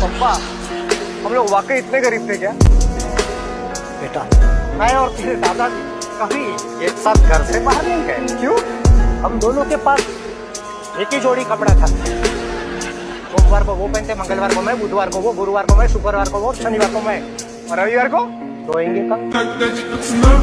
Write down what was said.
पप्पा, हम लोग वाकई इतने गरीब थे क्या? बेटा, मैं और तेरे दादाजी कभी एक साथ घर से बाहर नहीं गए। क्यों? हम दोनों के पास एक ही जोड़ी कपड़ा था। सोमवार को वो पहनते, मंगलवार को मैं, बुधवार को वो, गुरुवार को मैं, शुक्रवार को वो, शनिवार को मैं, और रविवार को धोएँगे कब